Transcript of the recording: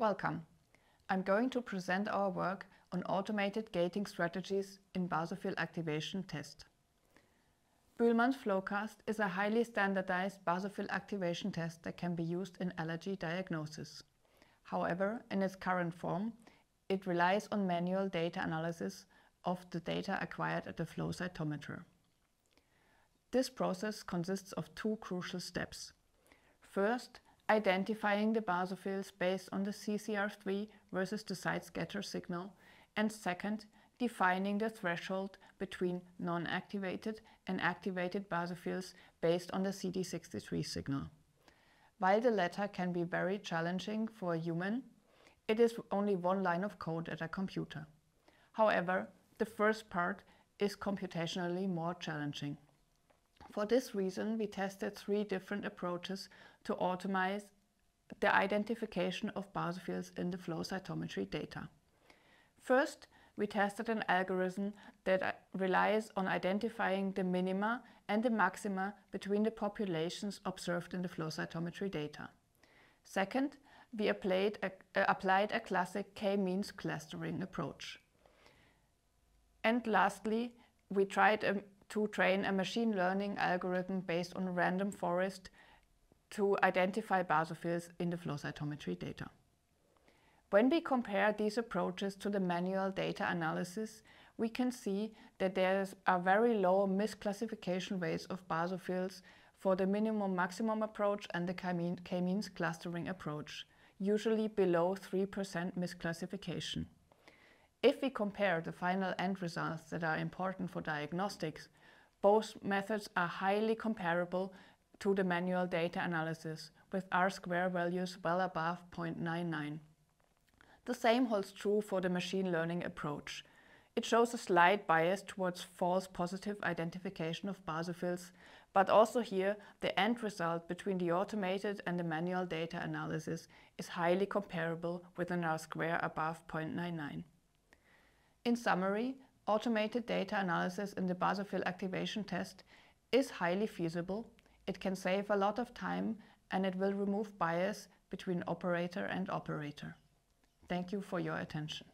Welcome. I'm going to present our work on automated gating strategies in basophil activation test. Bühlmann's Flow CAST is a highly standardized basophil activation test that can be used in allergy diagnosis. However, in its current form, it relies on manual data analysis of the data acquired at the flow cytometer. This process consists of two crucial steps. First, identifying the basophils based on the CCR3 versus the side scatter signal, and second, defining the threshold between non-activated and activated basophils based on the CD63 signal. While the latter can be very challenging for a human, it is only one line of code at a computer. However, the first part is computationally more challenging. For this reason, we tested three different approaches to automate the identification of basophils in the flow cytometry data. First, we tested an algorithm that relies on identifying the minima and the maxima between the populations observed in the flow cytometry data. Second, we applied a, uh, applied a classic k-means clustering approach. And lastly, we tried a to train a machine learning algorithm based on random forest to identify basophils in the flow cytometry data. When we compare these approaches to the manual data analysis, we can see that there are very low misclassification rates of basophils for the minimum maximum approach and the k-means clustering approach, usually below 3% misclassification. If we compare the final end results that are important for diagnostics both methods are highly comparable to the manual data analysis, with R-square values well above 0.99. The same holds true for the machine learning approach. It shows a slight bias towards false positive identification of basophils, but also here the end result between the automated and the manual data analysis is highly comparable with an R-square above 0.99. In summary, automated data analysis in the basophil activation test is highly feasible. It can save a lot of time and it will remove bias between operator and operator. Thank you for your attention.